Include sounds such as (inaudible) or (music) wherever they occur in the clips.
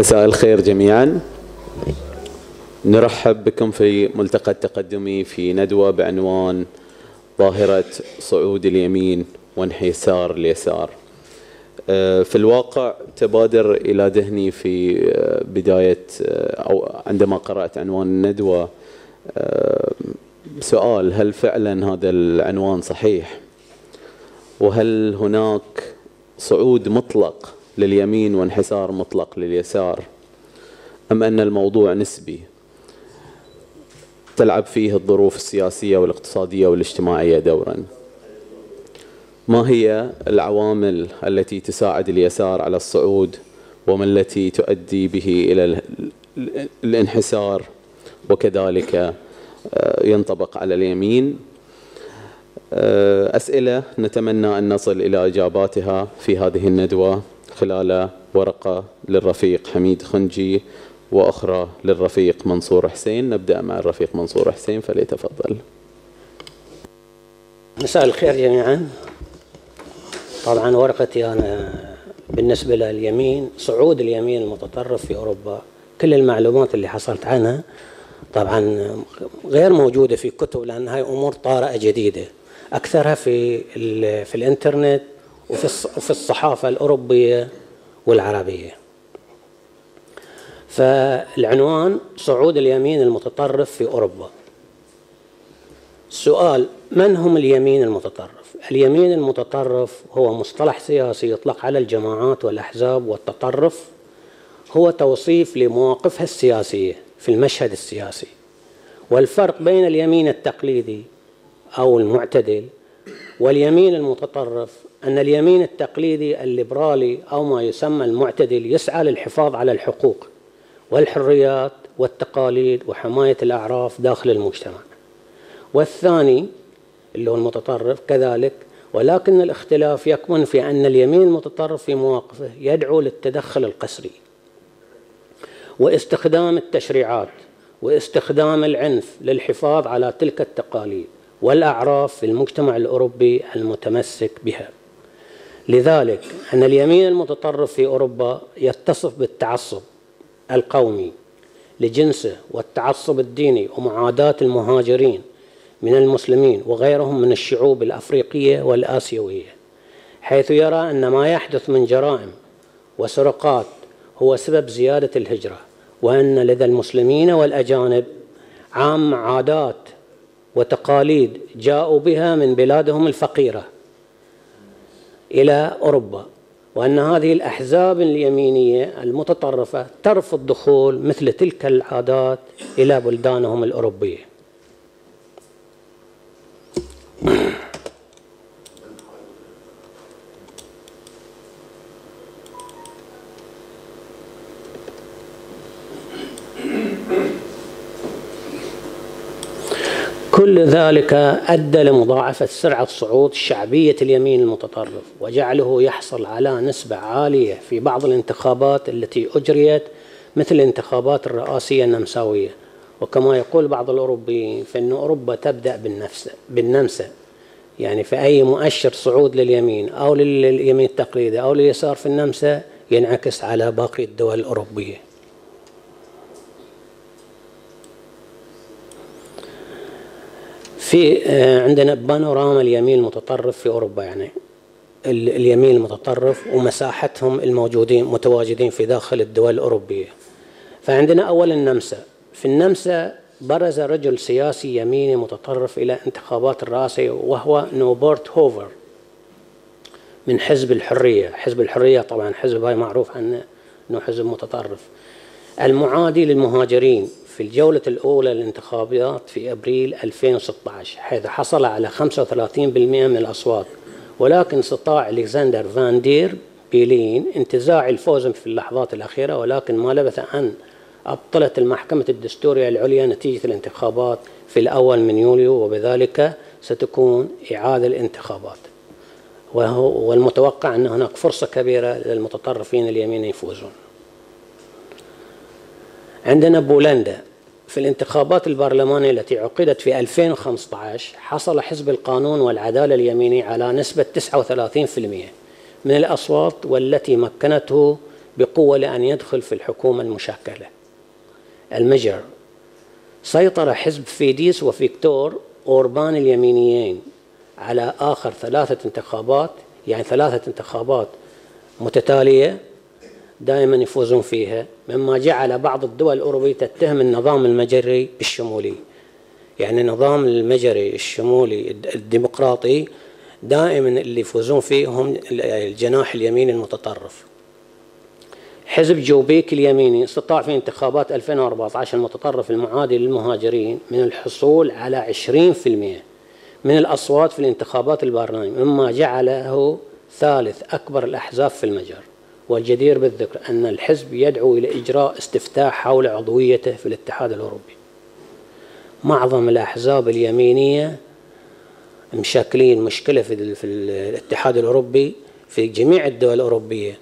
مساء الخير جميعا. نرحب بكم في ملتقى التقدمي في ندوة بعنوان ظاهرة صعود اليمين وانحسار اليسار. آه، في الواقع تبادر إلى ذهني في آه، بداية آه، أو عندما قرأت عنوان الندوة سؤال هل فعلا هذا العنوان صحيح؟ وهل هناك صعود مطلق لليمين وانحسار مطلق لليسار. أم أن الموضوع نسبي تلعب فيه الظروف السياسية والاقتصادية والاجتماعية دورا. ما هي العوامل التي تساعد اليسار على الصعود وما التي تؤدي به إلى الانحسار؟ وكذلك آه، ينطبق على اليمين. آه، أسئلة نتمنى أن نصل إلى إجاباتها في هذه الندوة. خلال ورقة للرفيق حميد خنجي وأخرى للرفيق منصور حسين. نبدأ مع الرفيق منصور حسين فليتفضل. مساء الخير جميعا. طبعا ورقتي أنا بالنسبة لليمين صعود اليمين المتطرف في أوروبا. كل المعلومات اللي حصلت عنها طبعا غير موجودة في كتب لأن هاي أمور طارئة جديدة. أكثرها في في الإنترنت وفي الصحافة الأوروبية والعربية. فالعنوان صعود اليمين المتطرف في أوروبا. السؤال من هم اليمين المتطرف؟ اليمين المتطرف هو مصطلح سياسي يطلق على الجماعات والأحزاب والتطرف هو توصيف لمواقفها السياسية في المشهد السياسي. والفرق بين اليمين التقليدي أو المعتدل واليمين المتطرف أن اليمين التقليدي الليبرالي أو ما يسمى المعتدل يسعى للحفاظ على الحقوق والحريات والتقاليد وحماية الأعراف داخل المجتمع. والثاني اللي هو المتطرف كذلك ولكن الاختلاف يكمن في أن اليمين المتطرف في مواقفه يدعو للتدخل القسري واستخدام التشريعات واستخدام العنف للحفاظ على تلك التقاليد والأعراف في المجتمع الأوروبي المتمسك بها. لذلك أن اليمين المتطرف في أوروبا يتصف بالتعصب القومي لجنسه والتعصب الديني ومعاداة المهاجرين من المسلمين وغيرهم من الشعوب الأفريقية والآسيوية حيث يرى أن ما يحدث من جرائم وسرقات هو سبب زيادة الهجرة وأن لدى المسلمين والأجانب عام عادات وتقاليد جاءوا بها من بلادهم الفقيرة. إلى أوروبا وأن هذه الأحزاب اليمينية المتطرفة ترفض دخول مثل تلك العادات إلى بلدانهم الأوروبية. كل ذلك أدى لمضاعفة سرعة صعود شعبية اليمين المتطرف وجعله يحصل على نسبة عالية في بعض الانتخابات التي أجريت مثل الانتخابات الرئاسية النمساوية. وكما يقول بعض الأوروبيين فإن أوروبا تبدأ بالنفس بالنمسا. يعني في أي مؤشر صعود لليمين أو لليمين التقليدي أو لليسار في النمسا ينعكس على باقي الدول الأوروبية. في آه، عندنا بانوراما اليمين المتطرف في أوروبا يعني اليمين المتطرف ومساحتهم الموجودين متواجدين في داخل الدول الأوروبية. فعندنا اولا النمسا. في النمسا برز رجل سياسي يميني متطرف إلى انتخابات الرئاسه وهو نوبورت هوفر من حزب الحرية. حزب الحرية طبعا حزب هاي معروف عنه أنه حزب متطرف. المعادي للمهاجرين. في الجولة الأولى للانتخابات في أبريل 2016 حيث حصل على 35% من الأصوات. ولكن استطاع ألكسندر فان دير بيلين انتزاع الفوز في اللحظات الأخيرة ولكن ما لبث أن أبطلت المحكمة الدستورية العليا نتيجة الانتخابات في الأول من يوليو وبذلك ستكون إعادة الانتخابات. والمتوقع أن هناك فرصة كبيرة للمتطرفين اليمين يفوزون. عندنا بولندا. في الانتخابات البرلمانية التي عقدت في 2015 حصل حزب القانون والعدالة اليميني على نسبة 39% من الأصوات والتي مكنته بقوة لأن يدخل في الحكومة المشكلة. المجر. سيطر حزب فيديس وفيكتور أوربان اليمينيين على آخر ثلاثة انتخابات يعني ثلاثة انتخابات متتالية دائما يفوزون فيها مما جعل بعض الدول الأوروبية تتهم النظام المجري بالشمولي يعني النظام المجري الشمولي الديمقراطي دائما اللي يفوزون فيه هم الجناح اليميني المتطرف. حزب جوبيك اليميني استطاع في انتخابات 2014 المتطرف المعادي للمهاجرين من الحصول على 20% من الأصوات في الانتخابات البرلمانية مما جعله ثالث أكبر الأحزاب في المجر. والجدير بالذكر أن الحزب يدعو إلى إجراء استفتاء حول عضويته في الاتحاد الأوروبي. معظم الأحزاب اليمينية مشكلين مشكلة في, في الاتحاد الأوروبي في جميع الدول الأوروبية.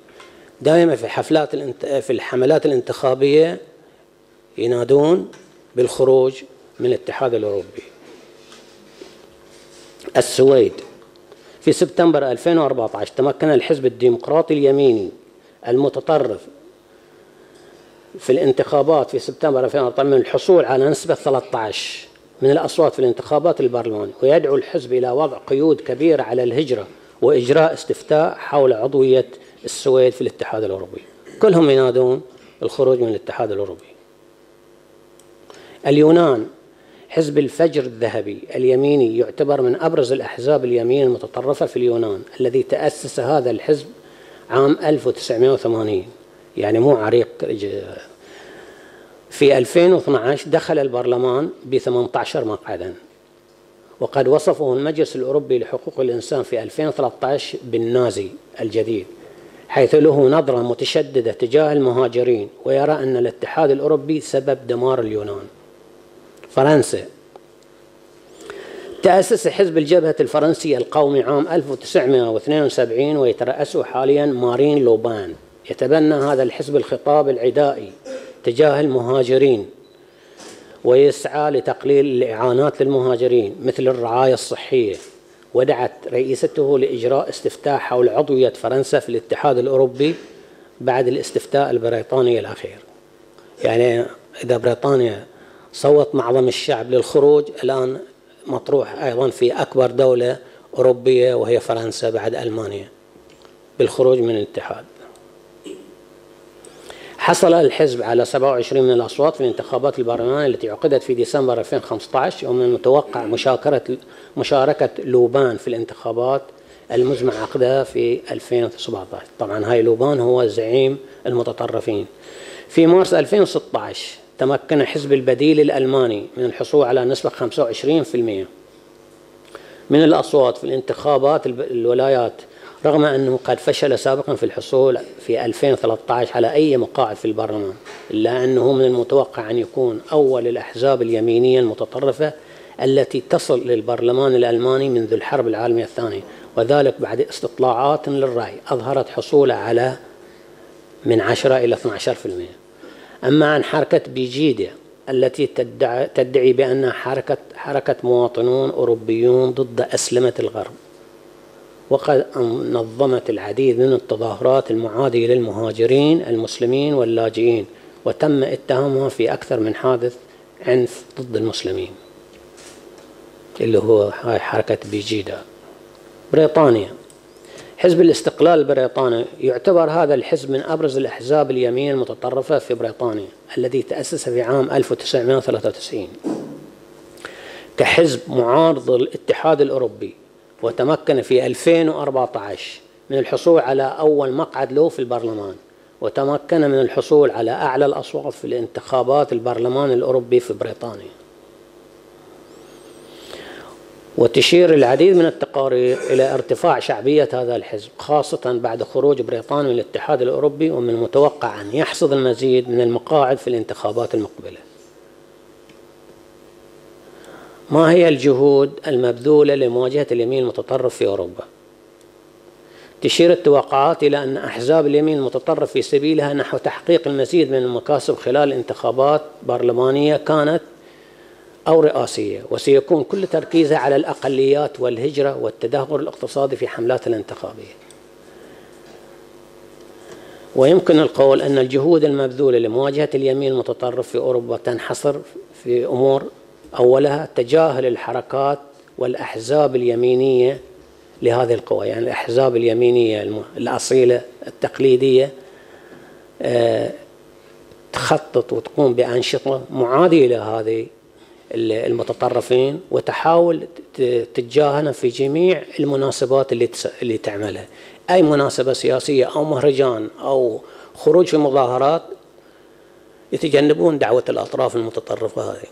دائما في حفلات في الحملات الانتخابية ينادون بالخروج من الاتحاد الأوروبي. السويد. في سبتمبر 2014 تمكن الحزب الديمقراطي اليميني المتطرف في الانتخابات في سبتمبر 2014 من الحصول على نسبة 13 من الأصوات في الانتخابات البرلمانية ويدعو الحزب إلى وضع قيود كبيرة على الهجرة وإجراء استفتاء حول عضوية السويد في الاتحاد الأوروبي. كلهم ينادون الخروج من الاتحاد الأوروبي. اليونان حزب الفجر الذهبي اليميني يعتبر من أبرز الأحزاب اليمين المتطرفة في اليونان الذي تأسس هذا الحزب عام 1980 يعني مو عريق في 2012 دخل البرلمان ب 18 مقعدا. وقد وصفه المجلس الأوروبي لحقوق الإنسان في 2013 بالنازي الجديد حيث له نظرة متشددة تجاه المهاجرين ويرى أن الاتحاد الأوروبي سبب دمار اليونان. فرنسا تأسس حزب الجبهة الفرنسية القومي عام 1972 ويترأسه حاليا مارين لوبان. يتبنى هذا الحزب الخطاب العدائي تجاه المهاجرين ويسعى لتقليل الإعانات للمهاجرين مثل الرعاية الصحية. ودعت رئيسته لإجراء استفتاء حول عضوية فرنسا في الاتحاد الأوروبي بعد الاستفتاء البريطاني الأخير. يعني إذا بريطانيا صوت معظم الشعب للخروج الآن مطروح أيضا في أكبر دولة أوروبية وهي فرنسا بعد ألمانيا بالخروج من الاتحاد. حصل الحزب على 27 من الأصوات في الانتخابات البرلمانية التي عقدت في ديسمبر 2015 ومن المتوقع مشاركة مشاركة لوبان في الانتخابات المزمع عقدها في 2017 طبعا هاي لوبان هو زعيم المتطرفين. في مارس 2016 تمكن حزب البديل الألماني من الحصول على نسبة 25% من الأصوات في الانتخابات الولايات رغم أنه قد فشل سابقا في الحصول في 2013 على أي مقاعد في البرلمان إلا أنه من المتوقع أن يكون أول الأحزاب اليمينية المتطرفة التي تصل للبرلمان الألماني منذ الحرب العالمية الثانية وذلك بعد استطلاعات للرأي أظهرت حصوله على من 10 إلى 12% أما عن حركة بيجيديا التي تدعي, تدعي بأنها حركة, حركة مواطنون أوروبيون ضد أسلمة الغرب وقد نظمت العديد من التظاهرات المعادية للمهاجرين المسلمين واللاجئين وتم اتهامها في أكثر من حادث عنف ضد المسلمين اللي هو حركة بيجيدا بريطانيا حزب الاستقلال البريطاني يعتبر هذا الحزب من أبرز الأحزاب اليمين المتطرفة في بريطانيا الذي تأسس في عام 1993 كحزب معارض للاتحاد الأوروبي وتمكن في 2014 من الحصول على أول مقعد له في البرلمان وتمكن من الحصول على أعلى الأصوات في الانتخابات البرلمان الأوروبي في بريطانيا. وتشير العديد من التقارير إلى ارتفاع شعبية هذا الحزب خاصة بعد خروج بريطانيا من الاتحاد الأوروبي ومن المتوقع أن يحصد المزيد من المقاعد في الانتخابات المقبلة ما هي الجهود المبذولة لمواجهة اليمين المتطرف في أوروبا؟ تشير التوقعات إلى أن أحزاب اليمين المتطرف في سبيلها نحو تحقيق المزيد من المكاسب خلال انتخابات برلمانية كانت أو رئاسية وسيكون كل تركيزها على الأقليات والهجرة والتدهور الاقتصادي في حملاتها الانتخابية. ويمكن القول أن الجهود المبذولة لمواجهة اليمين المتطرف في أوروبا تنحصر في أمور أولها تجاهل الحركات والأحزاب اليمينية لهذه القوى يعني الأحزاب اليمينية الأصيلة التقليدية آه، تخطط وتقوم بأنشطة معادية لهذه المتطرفين وتحاول تتجاهلهم في جميع المناسبات اللي اللي تعملها. أي مناسبة سياسية أو مهرجان أو خروج في مظاهرات يتجنبون دعوة الأطراف المتطرفة هذه.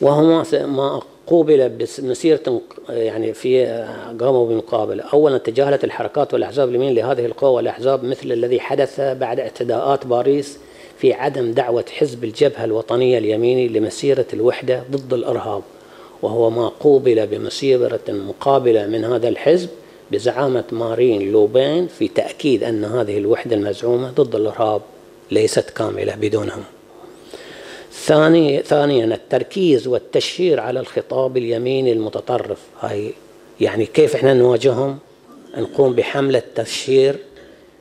وهو ما قوبل بمسيرة يعني في قاموا بمقابلة أولا تجاهلت الحركات والأحزاب اليمين لهذه القوى والأحزاب مثل الذي حدث بعد اعتداءات باريس في عدم دعوة حزب الجبهة الوطنية اليميني لمسيرة الوحدة ضد الإرهاب وهو ما قوبل بمسيرة مقابلة من هذا الحزب بزعامة مارين لوبين في تأكيد أن هذه الوحدة المزعومة ضد الإرهاب ليست كاملة بدونهم. ثاني ثانيا التركيز والتشهير على الخطاب اليميني المتطرف. هاي يعني كيف إحنا نواجههم؟ نقوم بحملة تشهير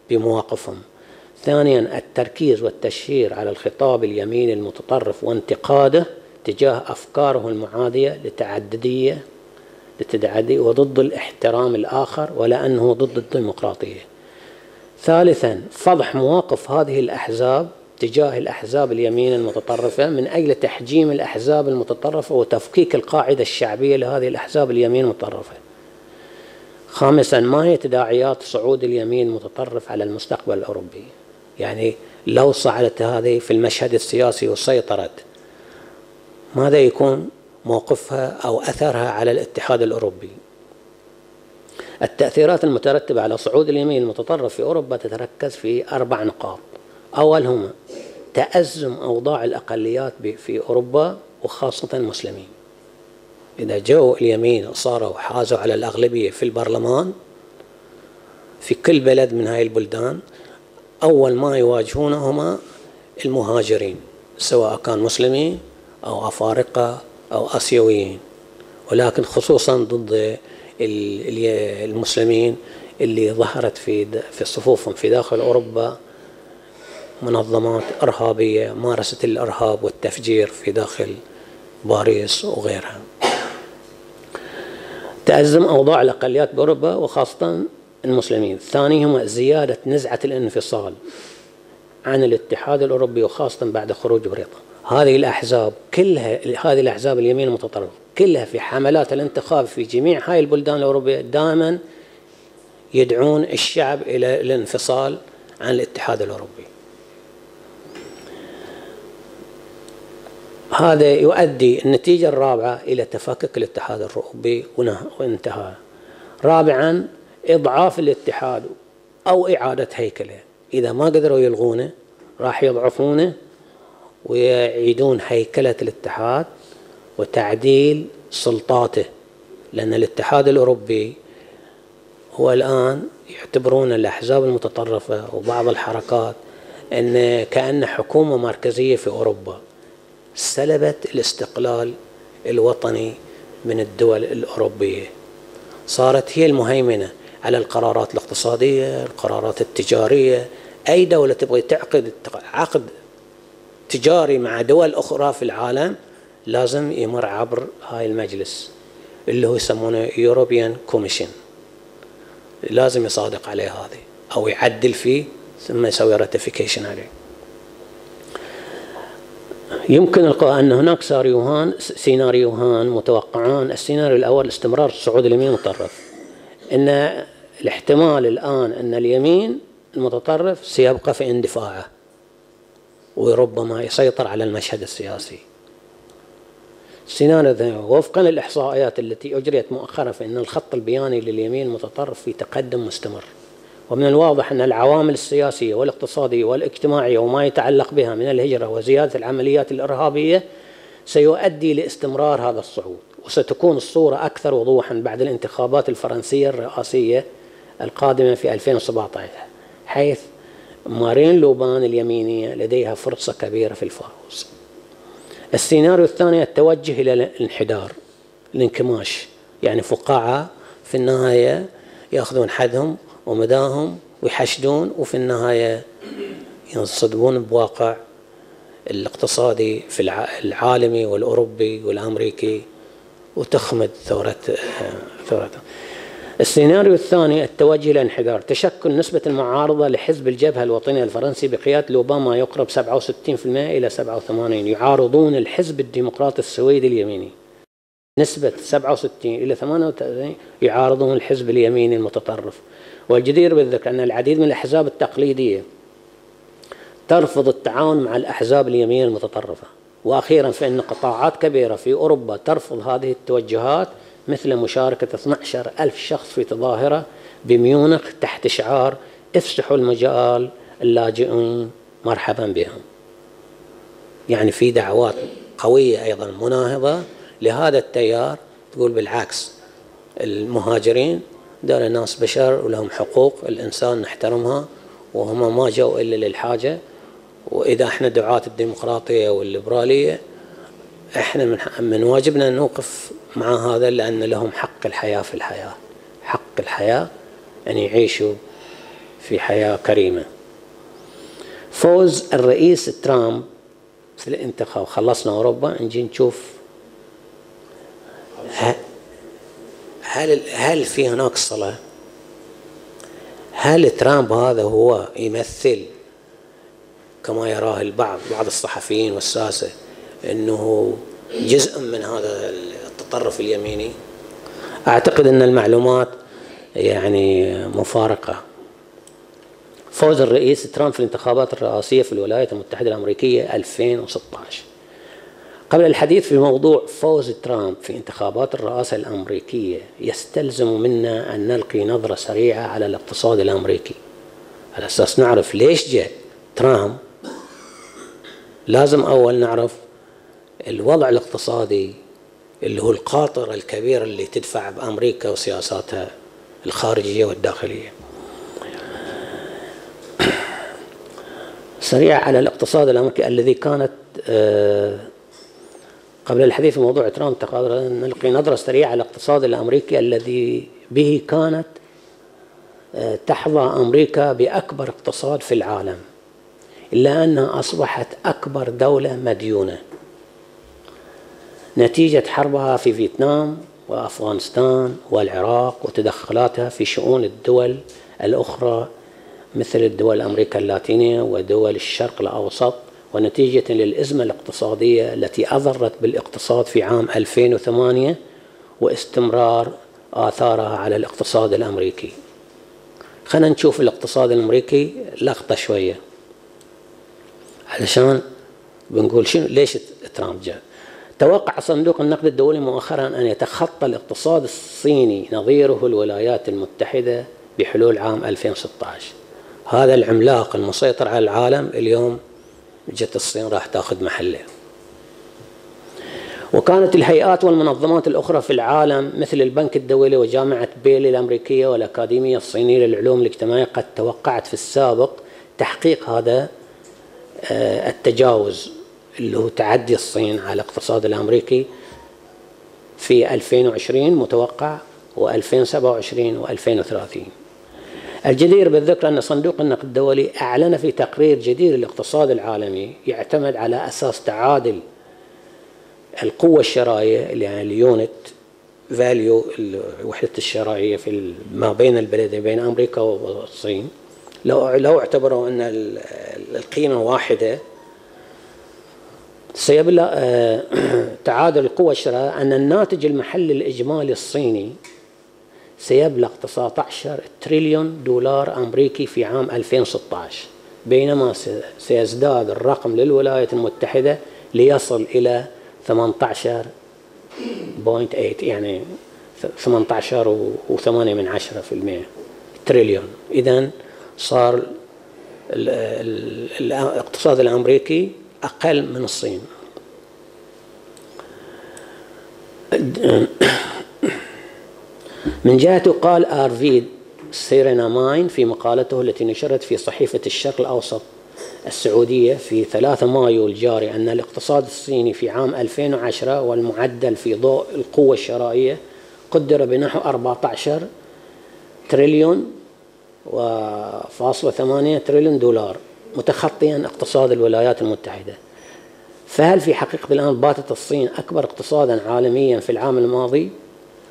بمواقفهم. ثانيا التركيز والتشهير على الخطاب اليميني المتطرف وانتقاده تجاه أفكاره المعادية لتعددية للتعدي وضد الاحترام الآخر ولأنه ضد الديمقراطية. ثالثا فضح مواقف هذه الأحزاب تجاه الأحزاب اليمين المتطرفة من أجل تحجيم الأحزاب المتطرفة وتفكيك القاعدة الشعبية لهذه الأحزاب اليمين المتطرفة. خامسا ما هي تداعيات صعود اليمين المتطرف على المستقبل الأوروبي؟ يعني لو صعدت هذه في المشهد السياسي وسيطرت ماذا يكون موقفها أو أثرها على الاتحاد الأوروبي؟ التأثيرات المترتبة على صعود اليمين المتطرف في أوروبا تتركز في أربع نقاط. أولهما تأزم أوضاع الأقليات في أوروبا وخاصة المسلمين. إذا جو اليمين وصاروا حازوا على الأغلبية في البرلمان في كل بلد من هاي البلدان أول ما يواجهونه هما المهاجرين سواء كان مسلمين أو أفارقة أو آسيويين. ولكن خصوصا ضد المسلمين اللي ظهرت في في صفوفهم في داخل أوروبا منظمات إرهابية مارست الإرهاب والتفجير في داخل باريس وغيرها. تأزم أوضاع الأقليات بأوروبا وخاصة المسلمين. ثانيهما زيادة نزعة الانفصال عن الاتحاد الأوروبي وخاصة بعد خروج بريطانيا. هذه الأحزاب كلها هذه الأحزاب اليمين المتطرفة كلها في حملات الانتخاب في جميع هاي البلدان الأوروبية دائما يدعون الشعب إلى الانفصال عن الاتحاد الأوروبي. هذا يؤدي النتيجة الرابعة إلى تفكك الاتحاد الأوروبي وانتهى. رابعا إضعاف الاتحاد أو إعادة هيكله. إذا ما قدروا يلغونه راح يضعفونه ويعيدون هيكلة الاتحاد وتعديل سلطاته. لأن الاتحاد الأوروبي هو الآن يعتبرون الأحزاب المتطرفة وبعض الحركات أن كأن حكومة مركزية في أوروبا سلبت الاستقلال الوطني من الدول الأوروبية. صارت هي المهيمنة. على القرارات الاقتصادية القرارات التجارية. أي دولة تبغي تعقد عقد تجاري مع دول أخرى في العالم لازم يمر عبر هاي المجلس اللي هو يسمونه يوروبيان كوميشن لازم يصادق عليه هذه أو يعدل فيه ثم يسوي ratification عليه. يمكن القاء أن هناك سيناريوهان سيناريوهان متوقعان. السيناريو الأول استمرار الصعود اليمين المتطرف أن الاحتمال الآن أن اليمين المتطرف سيبقى في اندفاعه وربما يسيطر على المشهد السياسي. السيناريو وفقا للإحصائيات التي أجريت مؤخرا فإن الخط البياني لليمين المتطرف في تقدم مستمر. ومن الواضح أن العوامل السياسية والاقتصادية والاجتماعية وما يتعلق بها من الهجرة وزيادة العمليات الإرهابية سيؤدي لاستمرار هذا الصعود. وستكون الصورة أكثر وضوحا بعد الانتخابات الفرنسية الرئاسية القادمة في 2017 حيث مارين لوبان اليمينية لديها فرصة كبيرة في الفوز. السيناريو الثاني التوجه إلى الانحدار الانكماش يعني فقاعة في النهاية يأخذون حدهم ومداهم ويحشدون وفي النهاية ينصدمون بواقع الاقتصادي في العالمي والأوروبي والأمريكي. وتخمد ثورة ثورته السيناريو الثاني التوجه إلى انحدار. تشكل نسبة المعارضة لحزب الجبهة الوطنية الفرنسي بقيادة أوباما يقرب 67% إلى 87 يعارضون الحزب الديمقراطي السويدي اليميني. نسبة 67 إلى 38 يعارضون الحزب اليميني المتطرف. والجدير بالذكر أن العديد من الأحزاب التقليدية ترفض التعاون مع الأحزاب اليمين المتطرفة. وأخيرا فإن قطاعات كبيرة في أوروبا ترفض هذه التوجهات مثل مشاركة 12 ألف شخص في تظاهرة بميونخ تحت شعار افسحوا المجال اللاجئين مرحبا بهم. يعني في دعوات قوية أيضا مناهضة لهذا التيار. تقول بالعكس المهاجرين دول ناس بشر ولهم حقوق الإنسان نحترمها وهم ما جو إلا للحاجة. وإذا إحنا دعاة الديمقراطية والليبرالية إحنا من, من واجبنا نوقف مع هذا لأن لهم حق الحياة في الحياة. حق الحياة أن يعيشوا في حياة كريمة. فوز الرئيس ترامب في الانتخاب. خلصنا أوروبا نجي نشوف هل هل في هناك صلة؟ هل ترامب هذا هو يمثل كما يراه البعض بعض الصحفيين والساسة أنه جزء من هذا التطرف اليميني. أعتقد أن المعلومات يعني مفارقة. فوز الرئيس ترامب في الانتخابات الرئاسية في الولايات المتحدة الأمريكية 2016 قبل الحديث في موضوع فوز ترامب في انتخابات الرئاسة الأمريكية يستلزم منا أن نلقي نظرة سريعة على الاقتصاد الأمريكي. على أساس نعرف ليش جاء ترامب لازم أول نعرف الوضع الاقتصادي اللي هو القاطرة الكبيرة اللي تدفع بأمريكا وسياساتها الخارجية والداخلية. سريع على الاقتصاد الأمريكي الذي كانت آه، قبل الحديث في موضوع ترامب نلقي نظرة سريعة على الاقتصاد الأمريكي الذي به كانت آه، تحظى أمريكا بأكبر اقتصاد في العالم. إلا أنها أصبحت أكبر دولة مديونة. نتيجة حربها في فيتنام وأفغانستان والعراق وتدخلاتها في شؤون الدول الأخرى مثل الدول أمريكا اللاتينية ودول الشرق الأوسط ونتيجة للأزمة الاقتصادية التي أضرت بالاقتصاد في عام 2008 واستمرار آثارها على الاقتصاد الأمريكي. خلينا نشوف الاقتصاد الأمريكي لقطة شوية. علشان بنقول شنو ليش ترامب جاء؟ توقع صندوق النقد الدولي مؤخرا أن يتخطى الاقتصاد الصيني نظيره الولايات المتحدة بحلول عام 2016 هذا العملاق المسيطر على العالم اليوم جت الصين راح تأخذ محله. وكانت الهيئات والمنظمات الأخرى في العالم مثل البنك الدولي وجامعة بيل الأمريكية والأكاديمية الصينية للعلوم الاجتماعية قد توقعت في السابق تحقيق هذا التجاوز اللي هو تعدي الصين على الاقتصاد الأمريكي في 2020 متوقع و2027 و2030 الجدير بالذكر أن صندوق النقد الدولي أعلن في تقرير جديد للاقتصاد العالمي يعتمد على أساس تعادل القوة الشرائية يعني ال unit value وحدة الشرائية في ما بين البلدين بين أمريكا والصين. لو لو اعتبروا أن القيمة واحدة سيبلغ آه، (clears throat) تعادل القوى الشرائية أن الناتج المحلي الإجمالي الصيني سيبلغ 19 تريليون دولار أمريكي في عام 2016 بينما سيزداد الرقم للولايات المتحدة ليصل إلى 18.8 يعني 18 و8 من عشرة في المئة تريليون. إذا صار الاقتصاد الأمريكي أقل من الصين. من جهته قال آرفيند سوبرامانيان في مقالته التي نشرت في صحيفة الشرق الأوسط السعودية في 3 مايو الجاري أن الاقتصاد الصيني في عام 2010 والمعدل في ضوء القوة الشرائية قدر بنحو 14 تريليون وفاصلة ثمانية تريليون دولار متخطيا اقتصاد الولايات المتحدة. فهل في حقيقة الآن باتت الصين أكبر اقتصادا عالميا في العام الماضي؟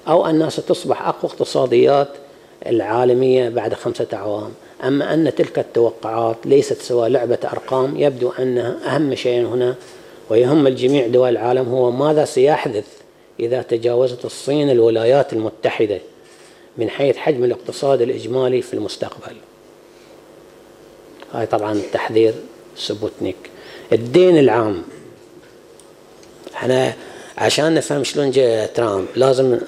أو أنها ستصبح أقوى اقتصاديات العالمية بعد خمسة أعوام؟ أما أن تلك التوقعات ليست سوى لعبة أرقام؟ يبدو أنها أهم شيء هنا ويهم الجميع دول العالم هو ماذا سيحدث إذا تجاوزت الصين الولايات المتحدة؟ من حيث حجم الاقتصاد الإجمالي في المستقبل. هاي طبعا تحذير سبوتنيك. الدين العام. إحنا عشان نفهم شلون جاء ترامب لازم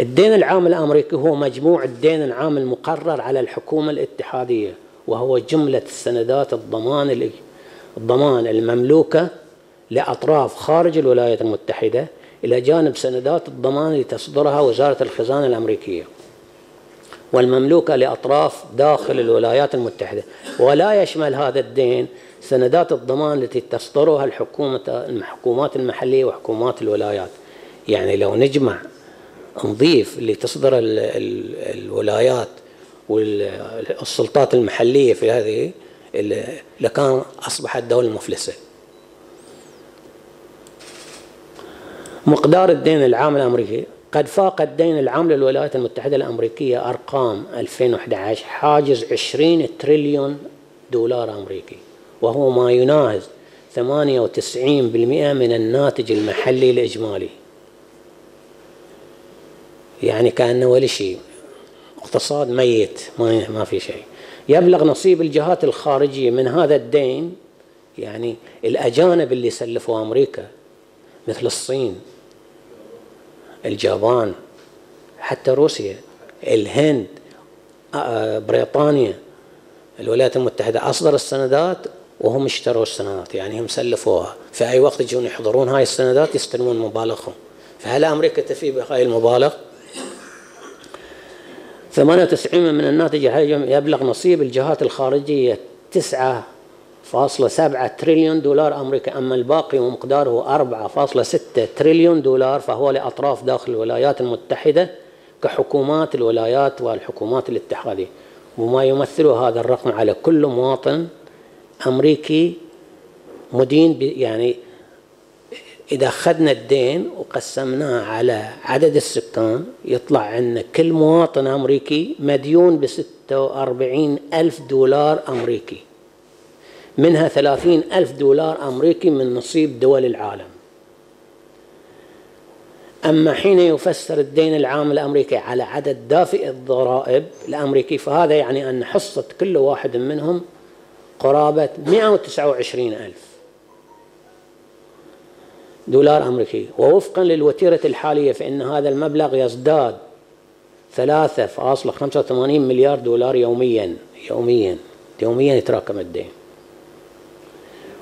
الدين العام الأمريكي هو مجموع الدين العام المقرر على الحكومة الاتحادية وهو جملة السندات الضمان الضمان المملوكة لأطراف خارج الولايات المتحدة إلى جانب سندات الضمان اللي تصدرها وزارة الخزانة الأمريكية. والمملوكة لأطراف داخل الولايات المتحدة. ولا يشمل هذا الدين سندات الضمان التي تصدرها الحكومة الحكومات المحلية وحكومات الولايات. يعني لو نجمع نضيف اللي تصدر الولايات والسلطات المحلية في هذه لكان أصبحت دولة مفلسة. مقدار الدين العام الأمريكي قد فاق الدين العام للولايات المتحدة الأمريكية أرقام 2011 حاجز 20 تريليون دولار أمريكي وهو ما يناهز 98% من الناتج المحلي الإجمالي. يعني كأنه ولا شيء. اقتصاد ميت ما ما في شيء. يبلغ نصيب الجهات الخارجية من هذا الدين يعني الأجانب اللي سلفوا أمريكا مثل الصين اليابان حتى روسيا الهند بريطانيا الولايات المتحدة أصدر السندات وهم اشتروا السندات يعني هم سلفوها. في أي وقت يجون يحضرون هاي السندات يستلمون مبالغهم. فهل أمريكا تفي بهاي المبالغ؟ 98 من الناتج يبلغ نصيب الجهات الخارجية 9.7 تريليون دولار أمريكا أما الباقي ومقداره 4.6 تريليون دولار فهو لأطراف داخل الولايات المتحدة كحكومات الولايات والحكومات الاتحادية. وما يمثل هذا الرقم على كل مواطن أمريكي مدين يعني إذا أخذنا الدين وقسمناه على عدد السكان يطلع عندنا كل مواطن أمريكي مديون بستة وأربعين ألف دولار أمريكي. منها ثلاثين ألف دولار أمريكي من نصيب دول العالم. أما حين يفسر الدين العام الأمريكي على عدد دافئ الضرائب الأمريكي فهذا يعني أن حصة كل واحد منهم قرابة 129 ألف دولار أمريكي. ووفقا للوتيرة الحالية فإن هذا المبلغ يزداد 3.85 مليار دولار يوميا يوميا يوميا يتراكم الدين.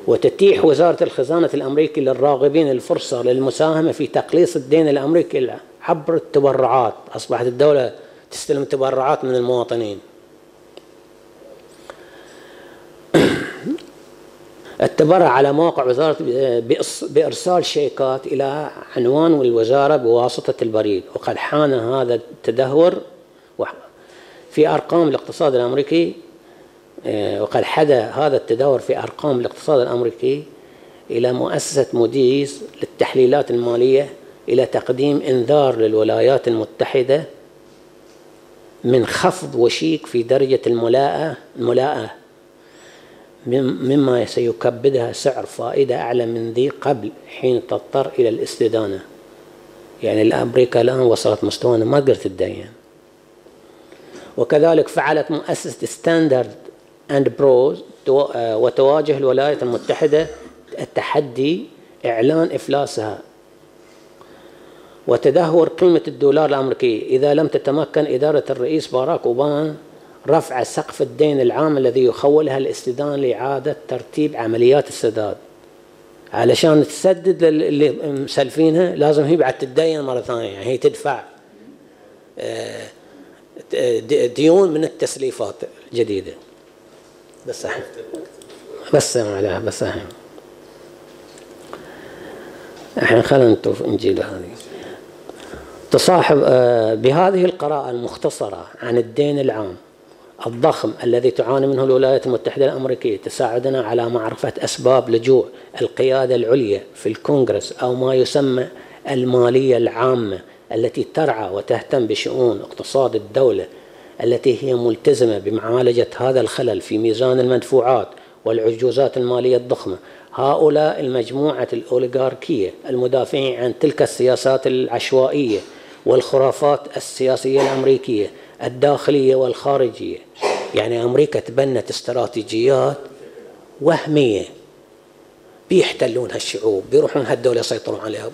وتتيح وزارة الخزانة الأمريكي للراغبين الفرصة للمساهمة في تقليص الدين الأمريكي عبر التبرعات. أصبحت الدولة تستلم تبرعات من المواطنين. (clears throat) التبرع على موقع وزارة بإرسال شيكات إلى عنوان الوزارة بواسطة البريد. وقد حان هذا التدهور في أرقام الاقتصاد الأمريكي وقد حدا هذا التدهور في أرقام الاقتصاد الأمريكي إلى مؤسسة موديز للتحليلات المالية إلى تقديم إنذار للولايات المتحدة من خفض وشيك في درجة الملاءة الملاءة مما سيكبدها سعر فائدة أعلى من ذي قبل حين تضطر إلى الاستدانة. يعني الأمريكا الآن وصلت مستوى ما تقدر تدين وكذلك فعلت مؤسسة ستاندرد أند بروز وتواجه الولايات المتحدة التحدي إعلان إفلاسها. وتدهور قيمة الدولار الأمريكي. إذا لم تتمكن إدارة الرئيس باراك أوباما رفع سقف الدين العام الذي يخولها الاستدانة لإعادة ترتيب عمليات السداد. علشان تسدد اللي مسلفينها لازم هي بعد تدين مرة ثانية. يعني هي تدفع آه، ديون من التسليفات الجديدة بس الحين بس عليها بس الحين الحين خلينا نشوف انجيل هذه. تصاحب آه، بهذه القراءة المختصرة عن الدين العام الضخم الذي تعاني منه الولايات المتحدة الأمريكية تساعدنا على معرفة أسباب لجوء القيادة العليا في الكونغرس أو ما يسمى المالية العامة التي ترعى وتهتم بشؤون اقتصاد الدولة التي هي ملتزمة بمعالجة هذا الخلل في ميزان المدفوعات والعجوزات المالية الضخمة. هؤلاء المجموعة الأوليغاركية المدافعين عن تلك السياسات العشوائية والخرافات السياسية الأمريكية الداخلية والخارجية. يعني أمريكا تبنت استراتيجيات وهمية. بيحتلون هالشعوب بيروحون هالدولة يسيطرون عليها.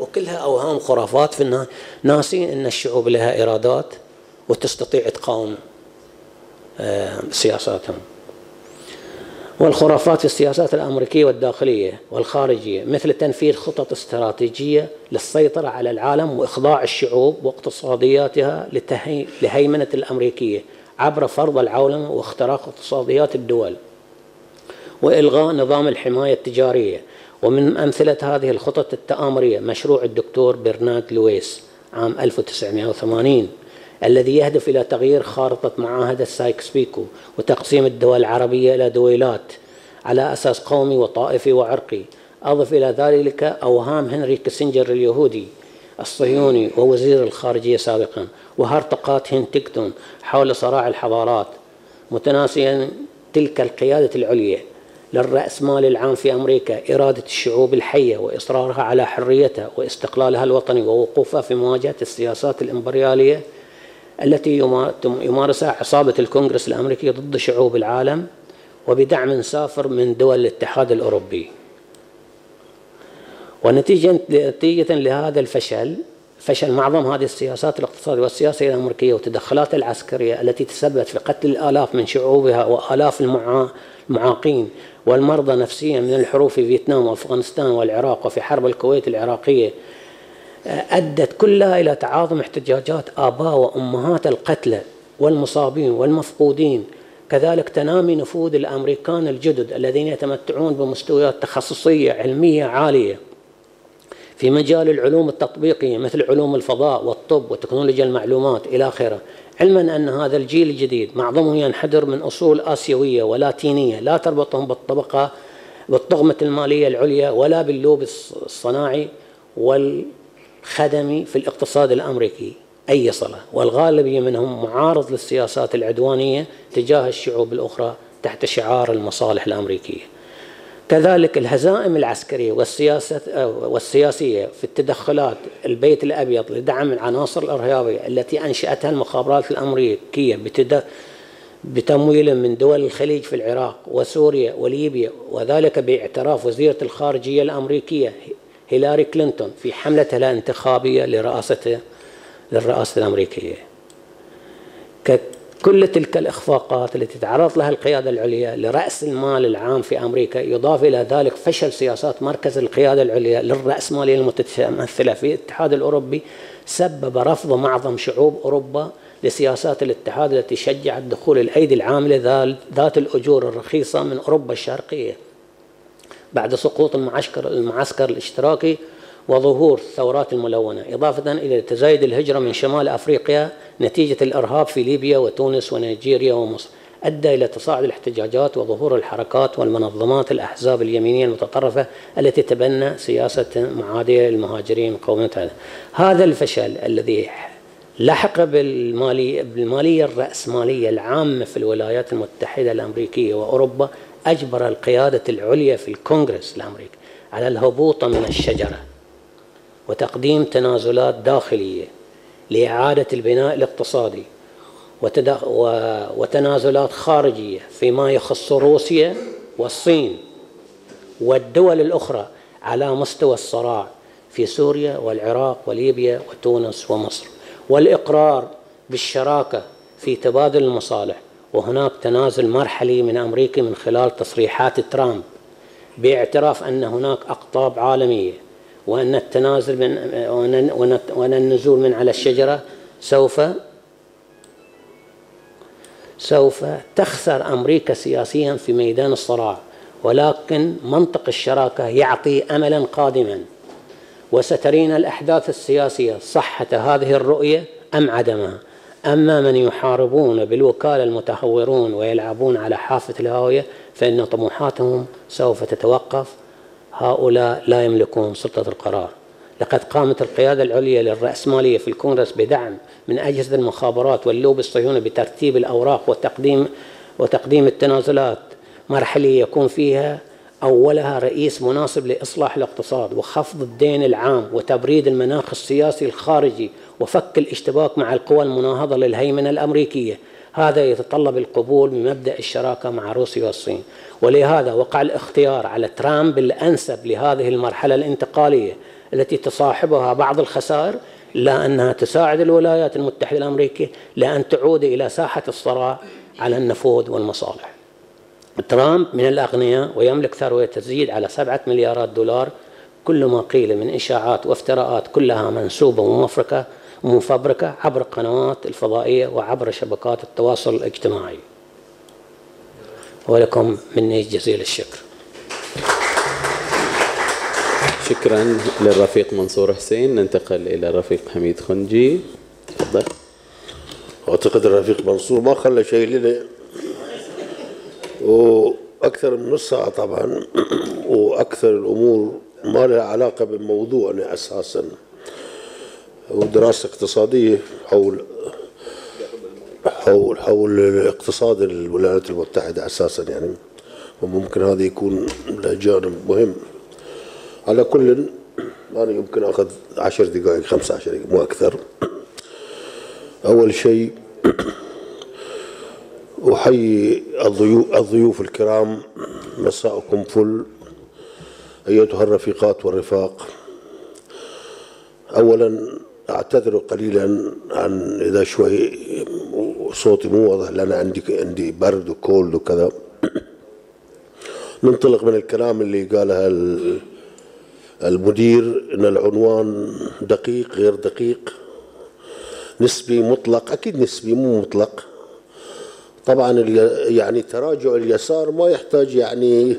وكلها أوهام خرافات في النهاية ناسين أن الشعوب لها إرادات وتستطيع تقاوم آه، سياساتهم. والخرافات في السياسات الأمريكية والداخلية والخارجية مثل تنفيذ خطط استراتيجية للسيطرة على العالم وإخضاع الشعوب واقتصادياتها لهيمنة الأمريكية عبر فرض العولمة واختراق اقتصاديات الدول وإلغاء نظام الحماية التجارية. ومن أمثلة هذه الخطط التآمرية مشروع الدكتور برنارد لويس عام 1980 الذي يهدف إلى تغيير خارطة معاهدة سايكس بيكو وتقسيم الدول العربية إلى دويلات على أساس قومي وطائفي وعرقي. أضف إلى ذلك أوهام هنري كيسنجر اليهودي الصهيوني ووزير الخارجية سابقا وهرطقات هنتكتون حول صراع الحضارات. متناسيا تلك القيادة العليا للرأسمال العام في أمريكا إرادة الشعوب الحية وإصرارها على حريتها واستقلالها الوطني ووقوفها في مواجهة السياسات الإمبريالية التي يمارسها عصابة الكونغرس الأمريكي ضد شعوب العالم وبدعم سافر من دول الاتحاد الأوروبي. ونتيجة نتيجة لهذا الفشل فشل معظم هذه السياسات الاقتصادية والسياسية الأمريكية والتدخلات العسكرية التي تسببت في قتل الآلاف من شعوبها وآلاف المعاقين والمرضى نفسيا من الحروب في فيتنام وأفغانستان والعراق وفي حرب الكويت العراقية أدت كلها إلى تعاظم احتجاجات آباء وأمهات القتلى والمصابين والمفقودين. كذلك تنامي نفوذ الأمريكان الجدد الذين يتمتعون بمستويات تخصصية علمية عالية. في مجال العلوم التطبيقية مثل علوم الفضاء والطب وتكنولوجيا المعلومات إلى آخره. علما أن هذا الجيل الجديد معظمه ينحدر من أصول آسيوية ولاتينية لا تربطهم بالطبقة بالطغمة المالية العليا ولا باللوب الصناعي وال خدمي في الاقتصاد الأمريكي أي صله والغالبيه منهم معارض للسياسات العدوانية تجاه الشعوب الأخرى تحت شعار المصالح الأمريكية. كذلك الهزائم العسكرية والسياسة والسياسية في التدخلات البيت الأبيض لدعم العناصر الإرهابية التي أنشأتها المخابرات الأمريكية بتمويل من دول الخليج في العراق وسوريا وليبيا وذلك باعتراف وزيرة الخارجية الأمريكية هيلاري كلينتون في حملتها الانتخابية لرئاسة للرئاسة الأمريكية. كل تلك الإخفاقات التي تعرض لها القيادة العليا لرأس المال العام في أمريكا يضاف إلى ذلك فشل سياسات مركز القيادة العليا للرأسمالية المتمثلة في الاتحاد الأوروبي سبب رفض معظم شعوب أوروبا لسياسات الاتحاد التي شجعت دخول الأيدي العاملة ذات الأجور الرخيصة من أوروبا الشرقية. بعد سقوط المعسكر المعسكر الاشتراكي وظهور الثورات الملونة إضافة إلى تزايد الهجرة من شمال أفريقيا نتيجة الإرهاب في ليبيا وتونس ونيجيريا ومصر أدى إلى تصاعد الاحتجاجات وظهور الحركات والمنظمات الأحزاب اليمينية المتطرفة التي تبنى سياسة معادية للمهاجرين مقاومة هذا الفشل الذي لحق بالمالية, بالمالية الرأسمالية العامة في الولايات المتحدة الأمريكية وأوروبا أجبر القيادة العليا في الكونغرس الأمريكي على الهبوط من الشجرة وتقديم تنازلات داخلية لإعادة البناء الاقتصادي وتنازلات خارجية فيما يخص روسيا والصين والدول الأخرى على مستوى الصراع في سوريا والعراق وليبيا وتونس ومصر والإقرار بالشراكة في تبادل المصالح وهناك تنازل مرحلي من أمريكا من خلال تصريحات ترامب باعتراف أن هناك أقطاب عالمية وأن التنازل من وأن النزول من على الشجرة سوف سوف تخسر أمريكا سياسيا في ميدان الصراع. ولكن منطق الشراكة يعطي أملا قادما. وسترين الأحداث السياسية صحة هذه الرؤية أم عدمها؟ أما من يحاربون بالوكالة المتهورون ويلعبون على حافة الهاوية فإن طموحاتهم سوف تتوقف. هؤلاء لا يملكون سلطة القرار. لقد قامت القيادة العليا للرأسمالية في الكونغرس بدعم من أجهزة المخابرات واللوب الصهيوني بترتيب الأوراق وتقديم وتقديم التنازلات. مرحلية يكون فيها أولها رئيس مناسب لإصلاح الاقتصاد وخفض الدين العام وتبريد المناخ السياسي الخارجي وفك الاشتباك مع القوى المناهضة للهيمنة الأمريكية. هذا يتطلب القبول بمبدأ الشراكة مع روسيا والصين. ولهذا وقع الاختيار على ترامب الأنسب لهذه المرحلة الانتقالية التي تصاحبها بعض الخسائر لا أنها تساعد الولايات المتحدة الأمريكية لأن تعود إلى ساحة الصراع على النفوذ والمصالح. ترامب من الأغنياء ويملك ثروة تزيد على سبعة مليارات دولار كل ما قيل من إشاعات وافتراءات كلها منسوبة ومفركة ومفبركة عبر القنوات الفضائية وعبر شبكات التواصل الاجتماعي. ولكم مني جزيل الشكر. شكرا للرفيق منصور حسين. ننتقل إلى الرفيق حميد خنجي. تفضل. أعتقد الرفيق منصور ما خلى شيء لنا. وأكثر من نص ساعة طبعا. وأكثر الأمور ما لها علاقة بموضوعنا أساسا. ودراسة اقتصادية حول حول حول اقتصاد الولايات المتحدة أساسا يعني. وممكن هذا يكون له جانب مهم. على كل أنا يمكن أخذ عشر دقائق خمسة عشر دقائق مو أكثر. أول شيء أحيي الضيوف, الضيوف الكرام. مساءكم فل. أيتها الرفيقات والرفاق. أولا أعتذر قليلا عن إذا شوي صوتي مو واضح لأن عندي عندي برد وكولد وكذا. ننطلق من الكلام اللي قالها المدير إن العنوان دقيق غير دقيق. نسبي مطلق أكيد نسبي مو مطلق. طبعا يعني تراجع اليسار ما يحتاج يعني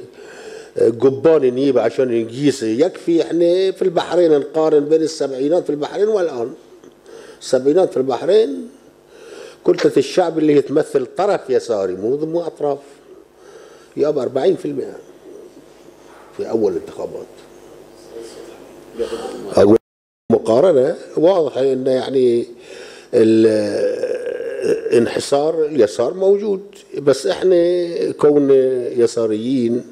قبان نجيبه عشان نقيسه يكفي إحنا في البحرين نقارن بين السبعينات في البحرين والآن. السبعينات في البحرين كتلة الشعب اللي هي تمثل طرف يساري مو مو أطراف. يابا 40% في أول الانتخابات أقول مقارنة واضحة انه يعني الانحسار اليسار موجود. بس إحنا كون يساريين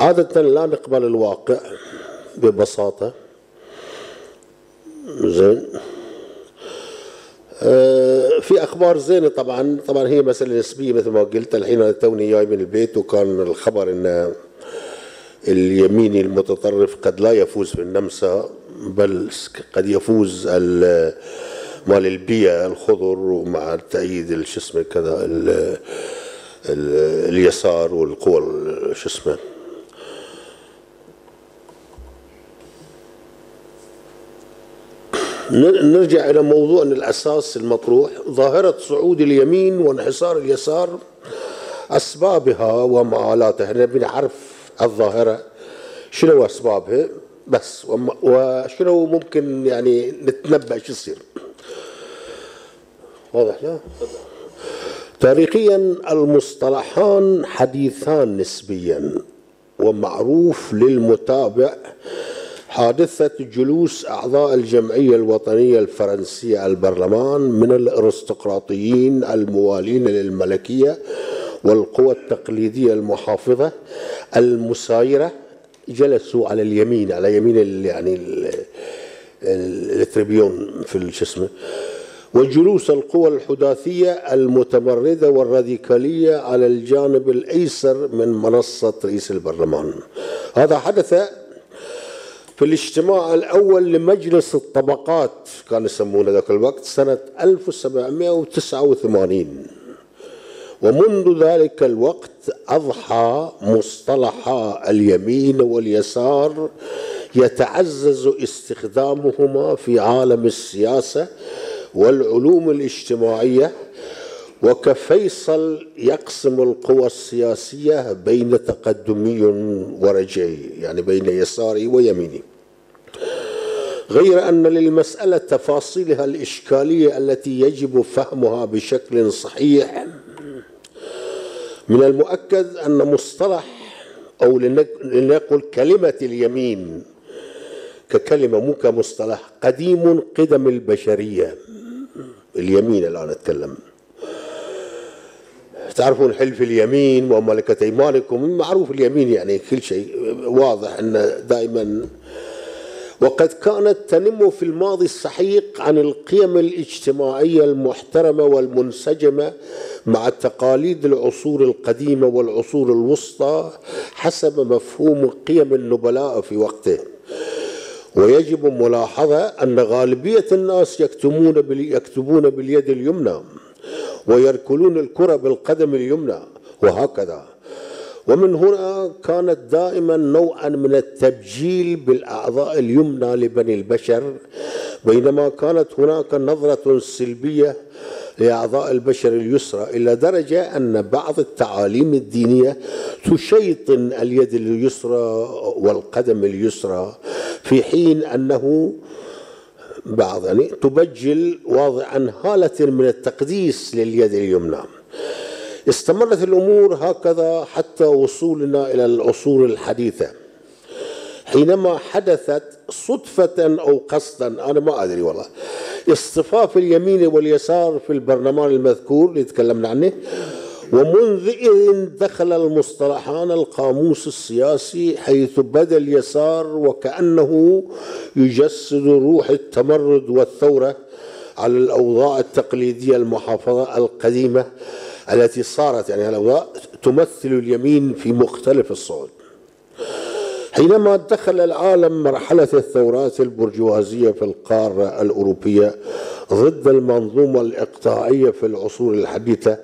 عادة لا نقبل الواقع ببساطة. زين. آه، في أخبار زينة طبعا. طبعا هي مسألة نسبية مثل ما قلت. الحين توني جاي من البيت وكان الخبر إن اليميني المتطرف قد لا يفوز في النمسا بل قد يفوز مال البيئة الخضر ومع تأييد شو اسمه كذا اليسار والقوى شو اسمه نرجع إلى موضوعنا الأساس المطروح ظاهرة صعود اليمين وانحسار اليسار أسبابها ومعالاتها نبي نعرف الظاهرة شنو أسبابها؟ بس وشنو ممكن يعني نتنبأ شو يصير؟ واضح لا؟ تاريخيا المصطلحان حديثان نسبيا ومعروف للمتابع حادثة جلوس أعضاء الجمعية الوطنية الفرنسية البرلمان من الأرستقراطيين الموالين للملكية والقوى التقليدية المحافظة المسايرة جلسوا على اليمين على يمين يعني التريبيون في شو اسمه وجلوس القوى الحداثية المتمردة والراديكالية على الجانب الأيسر من منصة رئيس البرلمان. هذا حدث في الاجتماع الأول لمجلس الطبقات كان يسمونه ذاك الوقت سنة 1789 ومنذ ذلك الوقت أضحى مصطلحا اليمين واليسار يتعزز استخدامهما في عالم السياسة والعلوم الاجتماعية وكفيصل يقسم القوى السياسية بين تقدمي ورجعي يعني بين يساري ويميني. غير أن للمسألة تفاصيلها الإشكالية التي يجب فهمها بشكل صحيح. من المؤكد أن مصطلح أو لنقل كلمة اليمين ككلمة مو كمصطلح قديم قدم البشرية. اليمين الآن أتكلم. تعرفون حلف اليمين وملكة أيمانكم؟ معروف اليمين يعني كل شيء واضح أن دائما وقد كانت تنم في الماضي السحيق عن القيم الاجتماعية المحترمة والمنسجمة مع تقاليد العصور القديمة والعصور الوسطى حسب مفهوم قيم النبلاء في وقته. ويجب ملاحظة أن غالبية الناس يكتمون يكتبون باليد اليمنى ويركلون الكرة بالقدم اليمنى وهكذا. ومن هنا كانت دائما نوعا من التبجيل بالأعضاء اليمنى لبني البشر بينما كانت هناك نظرة سلبية لأعضاء البشر اليسرى إلى درجة أن بعض التعاليم الدينية تشيطن اليد اليسرى والقدم اليسرى في حين أنه بعض يعني تبجل واضعا هالة من التقديس لليد اليمنى. استمرت الأمور هكذا حتى وصولنا إلى العصور الحديثة. حينما حدثت صدفة أو قصدا أنا ما أدري والله. اصطفاف اليمين واليسار في البرلمان المذكور اللي تكلمنا عنه ومنذ إذ دخل المصطلحان القاموس السياسي حيث بدا اليسار وكأنه يجسد روح التمرد والثورة على الأوضاع التقليدية المحافظة القديمة. التي صارت يعني الأوضاع تمثل اليمين في مختلف الصعود. حينما دخل العالم مرحلة الثورات البرجوازية في القارة الأوروبية ضد المنظومة الإقطاعية في العصور الحديثة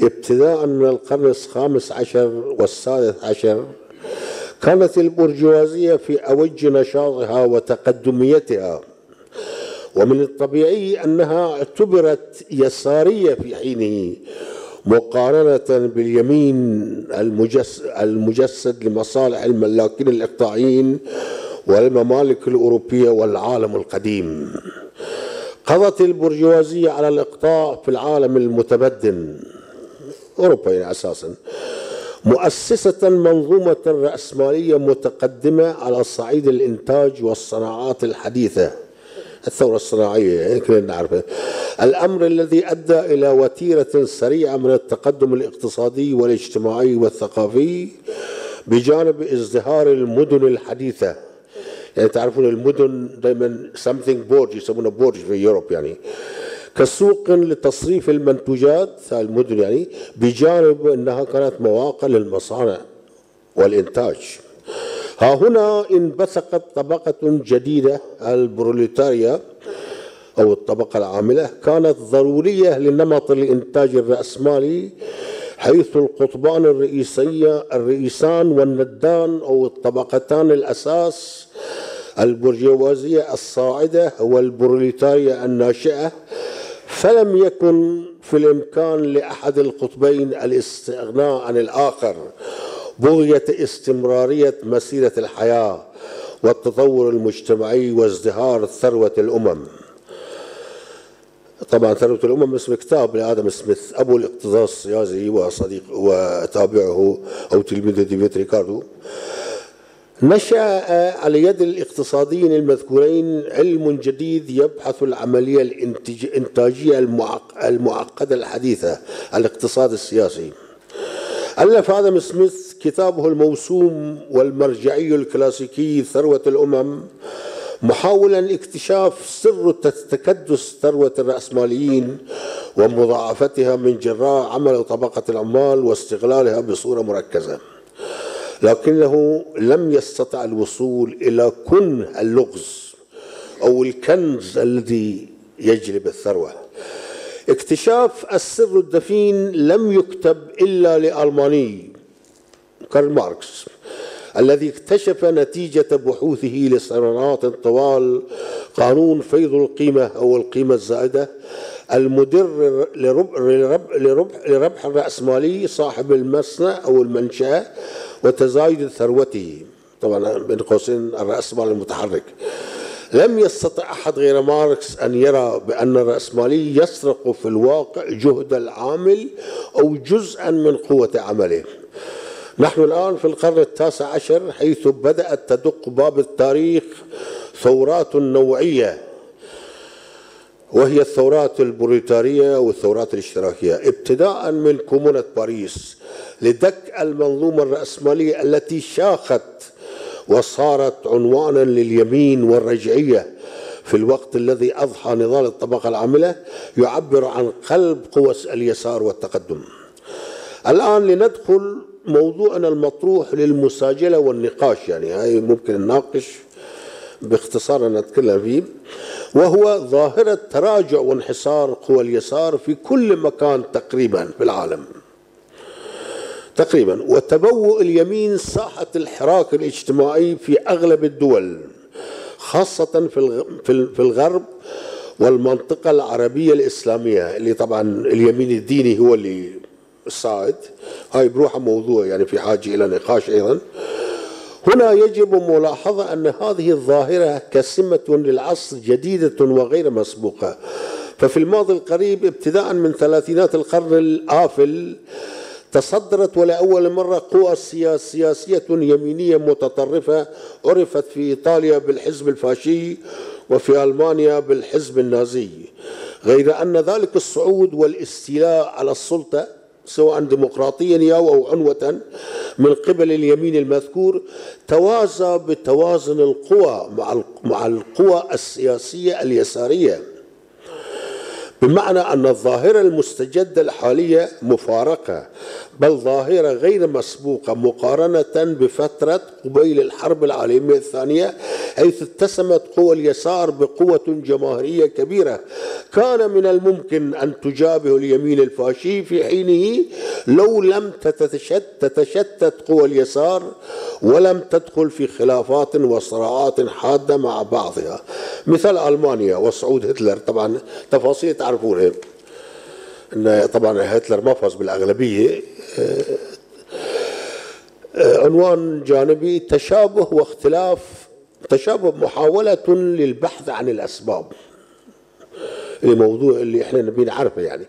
ابتداء من القرن الخامس عشر والسادس عشر كانت البرجوازية في أوج نشاطها وتقدميتها. ومن الطبيعي أنها اعتبرت يسارية في حينه مقارنة باليمين المجسد لمصالح الملاكين الإقطاعيين والممالك الأوروبية والعالم القديم. قضت البرجوازية على الإقطاع في العالم المتمدن أوروبا يعني أساسا مؤسسة منظومة رأسمالية متقدمة على صعيد الإنتاج والصناعات الحديثة. الثورة الصناعية يعني كلنا نعرفها. الأمر الذي أدى إلى وتيرة سريعة من التقدم الاقتصادي والاجتماعي والثقافي بجانب ازدهار المدن الحديثة. يعني تعرفون المدن دائما something burg يسمونه burg في Europe يعني. كسوق لتصريف المنتوجات المدن يعني بجانب إنها كانت مواقع للمصانع والإنتاج. ها هنا انبثقت طبقة جديدة البروليتاريا. أو الطبقة العاملة كانت ضرورية لنمط الإنتاج الرأسمالي حيث القطبان الرئيسية الرئيسان والندان أو الطبقتان الأساس البرجوازية الصاعدة والبروليتاريا الناشئة فلم يكن في الإمكان لأحد القطبين الاستغناء عن الآخر. بغية استمرارية مسيرة الحياة والتطور المجتمعي وازدهار ثروة الأمم. طبعا ثروة الأمم اسم كتاب لآدم سميث أبو الاقتصاد السياسي وصديق وتابعه أو تلميذه ديفيد ريكاردو نشأ على يد الاقتصاديين المذكورين علم جديد يبحث العملية الإنتاجية المعقدة الحديثة الاقتصاد السياسي. ألف آدم سميث كتابه الموسوم والمرجعي الكلاسيكي ثروة الأمم محاولا اكتشاف سر تكدس ثروة الرأسماليين ومضاعفتها من جراء عمل طبقة العمال واستغلالها بصورة مركزة. لكنه لم يستطع الوصول إلى كن اللغز أو الكنز الذي يجلب الثروة. اكتشاف السر الدفين لم يكتب إلا لألماني كارل ماركس. الذي اكتشف نتيجة بحوثه لسنوات طوال قانون فيض القيمة أو القيمة الزائدة المدر لربح, لربح, الرأسمالي صاحب المصنع أو المنشأة وتزايد ثروته. طبعا بين قوسين الرأسمال المتحرك. لم يستطع أحد غير ماركس أن يرى بأن الرأسمالي يسرق في الواقع جهد العامل أو جزءا من قوة عمله. نحن الآن في القرن التاسع عشر حيث بدأت تدق باب التاريخ ثورات نوعية وهي الثورات البروليتارية والثورات الاشتراكية. ابتداء من كومونة باريس لدك المنظومة الرأسمالية التي شاخت وصارت عنوانا لليمين والرجعية. في الوقت الذي أضحى نضال الطبقة العاملة يعبر عن قلب قوى اليسار والتقدم. الآن لندخل موضوعنا المطروح للمساجلة والنقاش يعني هاي ممكن نناقش باختصار نتكلم فيه. وهو ظاهرة تراجع وانحسار قوى اليسار في كل مكان تقريبا في العالم. تقريبا. وتبوء اليمين ساحة الحراك الاجتماعي في أغلب الدول خاصة في الغرب والمنطقة العربية الإسلامية اللي طبعا اليمين الديني هو اللي الصاعد هاي بروحها موضوع يعني في حاجة إلى نقاش أيضا. هنا يجب ملاحظة أن هذه الظاهرة كسمة للعصر جديدة وغير مسبوقة. ففي الماضي القريب ابتداء من ثلاثينات القرن الآفل تصدرت ولأول مرة قوى سياسية يمينية متطرفة عرفت في إيطاليا بالحزب الفاشي وفي ألمانيا بالحزب النازي. غير أن ذلك الصعود والاستيلاء على السلطة سواء ديمقراطيا أو عنوة من قبل اليمين المذكور توازى بتوازن القوى مع القوى السياسية اليسارية. بمعنى أن الظاهرة المستجدة الحالية مفارقة بل ظاهرة غير مسبوقة مقارنة بفترة قبيل الحرب العالمية الثانية حيث اتسمت قوى اليسار بقوة جماهيرية كبيرة. كان من الممكن أن تجابه اليمين الفاشي في حينه لو لم تتشتت قوى اليسار ولم تدخل في خلافات وصراعات حادة مع بعضها. مثل ألمانيا وصعود هتلر. طبعا تفاصيل تعرفونها ان طبعا هتلر فاز بالأغلبية. آه، آه، عنوان جانبي تشابه واختلاف تشابه محاولة للبحث عن الأسباب. الموضوع اللي إحنا نبي نعرفه يعني.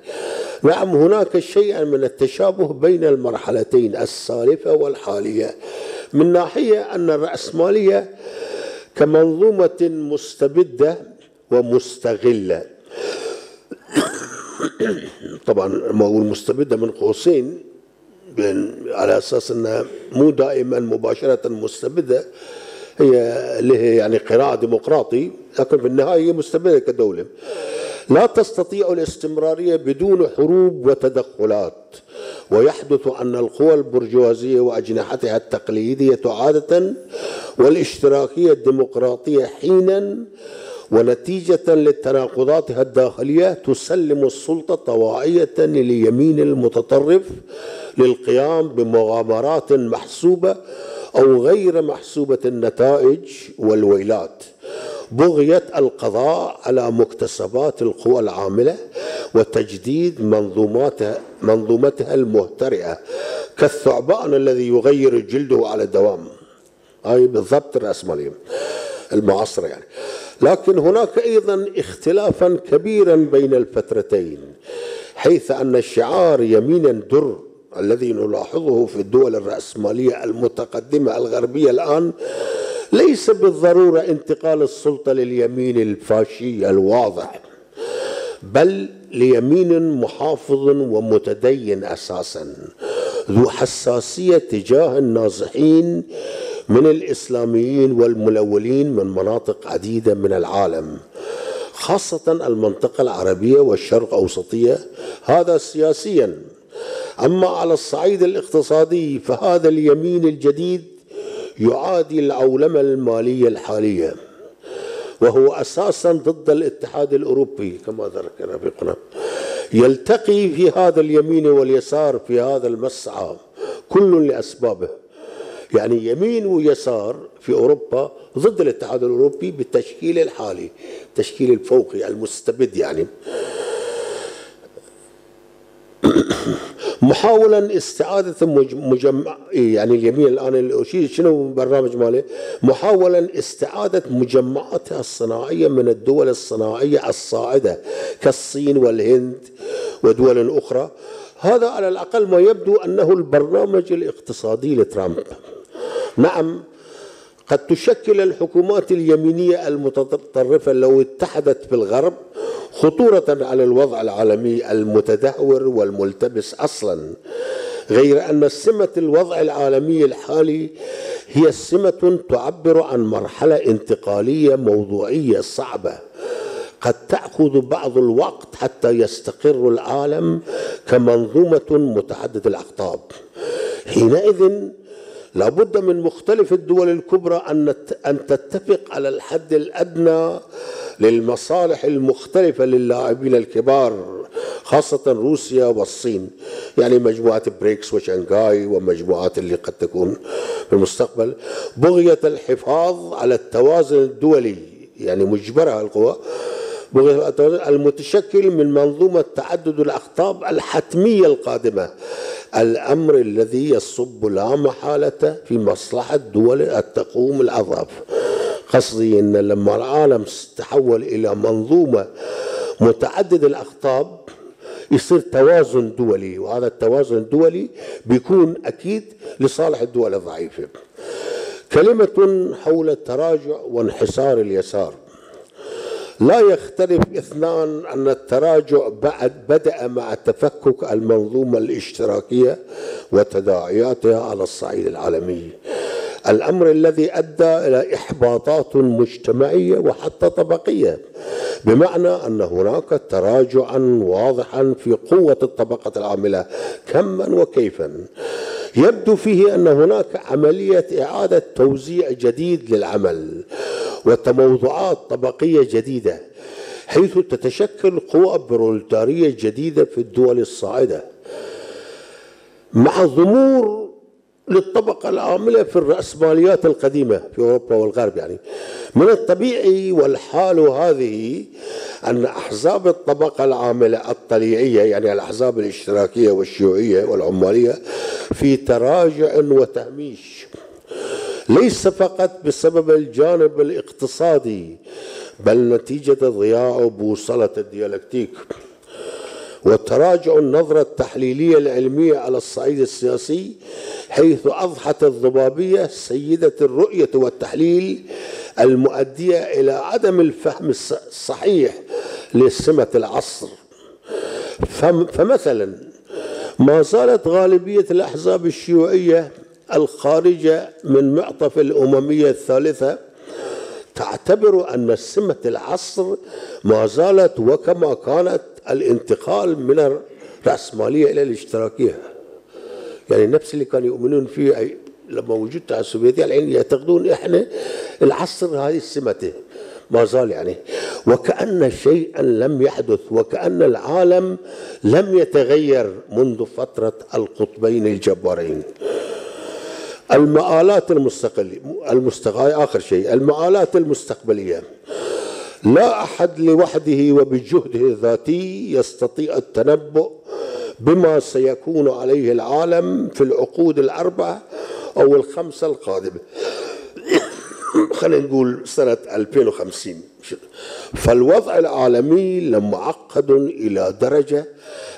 نعم هناك شيء من التشابه بين المرحلتين السالفة والحالية. من ناحية أن الرأسمالية كمنظومة مستبدة ومستغلة. (coughs) طبعا ما هو المستبدة من قوسين على أساس أنها مو دائما مباشرة مستبدة هي له يعني قراءة ديمقراطي لكن في النهاية هي مستبدة كدولة. لا تستطيع الاستمرارية بدون حروب وتدخلات ويحدث أن القوى البرجوازية وأجنحتها التقليدية عادة والاشتراكية الديمقراطية حينا ونتيجة لتناقضاتها الداخلية تسلم السلطة طواعية لليمين المتطرف للقيام بمغامرات محسوبة أو غير محسوبة النتائج والويلات. بغية القضاء على مكتسبات القوى العاملة وتجديد منظوماتها منظومتها المهترئة كالثعبان الذي يغير جلده على الدوام. هاي بالضبط الرأسمالية المعاصرة يعني. لكن هناك أيضا اختلافا كبيرا بين الفترتين حيث أن الشعار يمينا در الذي نلاحظه في الدول الرأسمالية المتقدمة الغربية الآن ليس بالضرورة انتقال السلطة لليمين الفاشي الواضح بل ليمين محافظ ومتدين أساسا ذو حساسية تجاه النازحين من الإسلاميين والملولين من مناطق عديدة من العالم خاصة المنطقة العربية والشرق أوسطية. هذا سياسيا. أما على الصعيد الاقتصادي فهذا اليمين الجديد يعادي العولمة المالية الحالية وهو أساسا ضد الاتحاد الأوروبي. كما ذكر في قناة يلتقي في هذا اليمين واليسار في هذا المسعى كل لأسبابه. يعني يمين ويسار في أوروبا ضد الاتحاد الأوروبي بالتشكيل الحالي التشكيل الفوقي المستبد يعني. (coughs) محاولا استعادة مجمع يعني اليمين الآن شنو البرنامج ماله؟ محاولا استعادة مجمعاتها الصناعية من الدول الصناعية الصاعدة كالصين والهند ودول أخرى. هذا على الأقل ما يبدو أنه البرنامج الاقتصادي لترامب. نعم قد تشكل الحكومات اليمينية المتطرفة لو اتحدت بالغرب خطورة على الوضع العالمي المتدهور والملتبس أصلا غير أن سمة الوضع العالمي الحالي هي سمة تعبر عن مرحلة انتقالية موضوعية صعبة. قد تأخذ بعض الوقت حتى يستقر العالم كمنظومة متعددة الأقطاب. حينئذ لابد من مختلف الدول الكبرى أن أن تتفق على الحد الأدنى للمصالح المختلفة للاعبين الكبار خاصة روسيا والصين. يعني مجموعة بريكس وشنغهاي ومجموعات اللي قد تكون في المستقبل. بغية الحفاظ على التوازن الدولي يعني مجبرة القوى. المتشكل من منظومة تعدد الأقطاب الحتمية القادمة. الأمر الذي يصب لا محالة في مصلحة دول التقوم الأضعف قصدي أن لما العالم تحول إلى منظومة متعدد الأقطاب يصير توازن دولي وهذا التوازن الدولي بيكون أكيد لصالح الدول الضعيفة. كلمة حول تراجع وانحسار اليسار. لا يختلف إثنان أن التراجع بعد بدأ مع تفكك المنظومة الاشتراكية وتداعياتها على الصعيد العالمي. الأمر الذي أدى إلى إحباطات مجتمعية وحتى طبقية بمعنى أن هناك تراجعا واضحا في قوة الطبقة العاملة كما وكيفا. يبدو فيه أن هناك عملية إعادة توزيع جديد للعمل وتموضعات طبقية جديدة حيث تتشكل قوى برولتارية جديدة في الدول الصاعدة مع ضمور للطبقة العاملة في الرأسماليات القديمة في أوروبا والغرب يعني. من الطبيعي والحال هذه أن أحزاب الطبقة العاملة الطليعية يعني الأحزاب الاشتراكية والشيوعية والعمالية في تراجع وتهميش. ليس فقط بسبب الجانب الاقتصادي بل نتيجة ضياع بوصلة الديالكتيك. وتراجع النظرة التحليلية العلمية على الصعيد السياسي حيث أضحت الضبابية سيدة الرؤية والتحليل المؤدية إلى عدم الفهم الصحيح لسمة العصر. فمثلا ما زالت غالبية الأحزاب الشيوعية الخارجة من معطف الأممية الثالثة تعتبر أن سمة العصر ما زالت وكما كانت الانتقال من الرأسمالية إلى الاشتراكية. يعني نفس اللي كانوا يؤمنون فيه لما وجدت على السوفيتية الحين يعتقدون إحنا العصر هذه سمته ما زال يعني. وكأن شيئا لم يحدث وكأن العالم لم يتغير منذ فترة القطبين الجبارين. المآلات المستقبلية المستقبلية آخر شيء المآلات المستقبلية. لا أحد لوحده وبجهده الذاتي يستطيع التنبؤ بما سيكون عليه العالم في العقود الأربعة أو الخمسة القادمة خلينا نقول سنة 2050 فالوضع العالمي لمعقد إلى درجة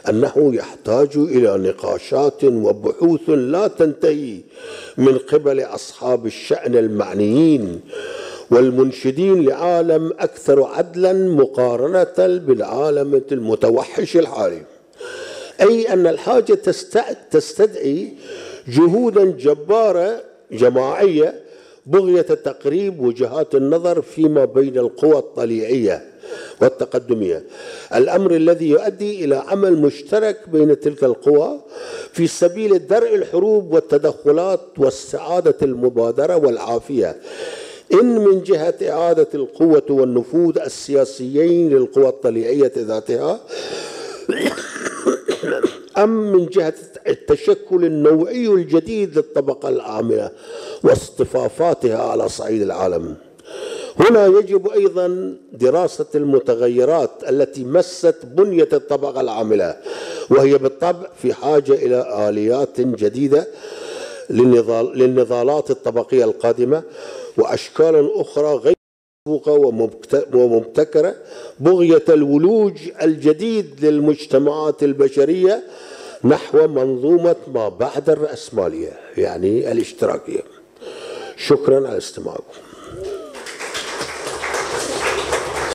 أنه يحتاج إلى نقاشات وبحوث لا تنتهي من قبل أصحاب الشأن المعنيين والمنشدين لعالم أكثر عدلا مقارنة بالعالم المتوحش الحالي. أي أن الحاجة تستدعي جهودا جبارة جماعية بغية تقريب وجهات النظر فيما بين القوى الطليعية والتقدمية. الأمر الذي يؤدي إلى عمل مشترك بين تلك القوى في سبيل درء الحروب والتدخلات واستعادة المبادرة والعافية. إن من جهة إعادة القوة والنفوذ السياسيين للقوى الطليعية ذاتها أم من جهة التشكل النوعي الجديد للطبقة العاملة واصطفافاتها على صعيد العالم. هنا يجب أيضا دراسة المتغيرات التي مست بنية الطبقة العاملة وهي بالطبع في حاجة إلى آليات جديدة للنضال للنضالات الطبقية القادمة وأشكال أخرى غير ومبتكرة بغية الولوج الجديد للمجتمعات البشرية نحو منظومة ما بعد الرأسمالية يعني الاشتراكية. شكرا على استماعكم.